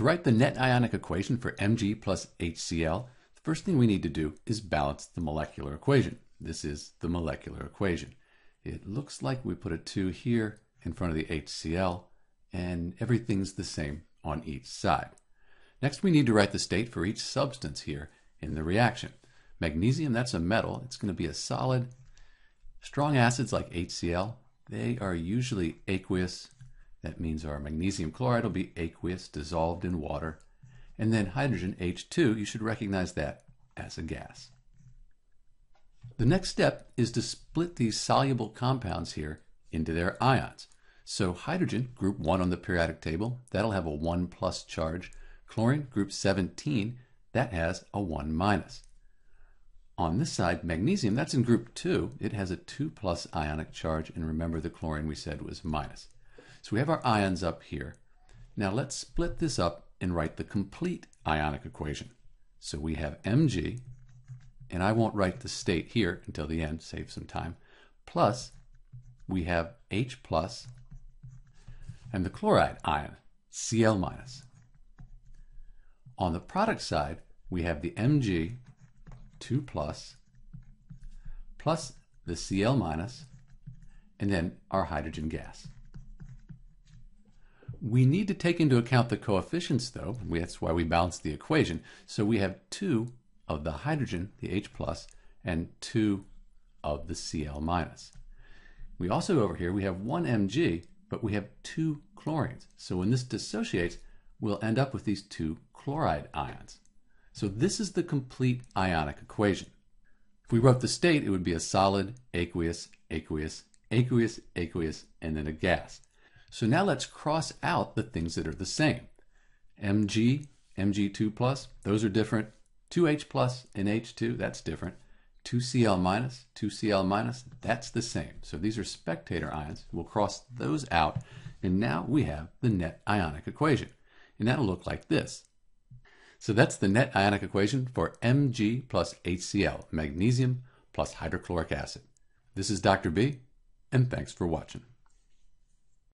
To write the net ionic equation for Mg plus HCl, the first thing we need to do is balance the molecular equation. This is the molecular equation. It looks like we put a 2 here in front of the HCl, and everything's the same on each side. Next, we need to write the state for each substance here in the reaction. Magnesium, that's a metal. It's going to be a solid. Strong acids like HCl, they are usually aqueous. That means our magnesium chloride will be aqueous, dissolved in water. And then hydrogen, H2, you should recognize that as a gas. The next step is to split these soluble compounds here into their ions. So hydrogen, group 1 on the periodic table, that'll have a 1 plus charge. Chlorine, group 17, that has a 1 minus. On this side, magnesium, that's in group 2. It has a 2 plus ionic charge, and remember the chlorine we said was minus. So we have our ions up here. Now let's split this up and write the complete ionic equation. So we have Mg, and I won't write the state here until the end, save some time, plus we have H plus and the chloride ion, Cl minus. On the product side, we have the Mg 2 plus plus the Cl minus and then our hydrogen gas. We need to take into account the coefficients though, that's why we balance the equation. So we have 2 of the hydrogen, the H plus, and 2 of the Cl minus. We also over here, we have 1 Mg, but we have two chlorines. So when this dissociates, we'll end up with these two chloride ions. So this is the complete ionic equation. If we wrote the state, it would be a solid, aqueous, aqueous, aqueous, aqueous, and then a gas. So now let's cross out the things that are the same. Mg, Mg2 plus, those are different. 2H plus and H2, that's different. 2Cl minus, 2Cl minus, that's the same. So these are spectator ions. We'll cross those out, and now we have the net ionic equation. And that'll look like this. So that's the net ionic equation for Mg plus HCl, magnesium plus hydrochloric acid. This is Dr. B, and thanks for watching.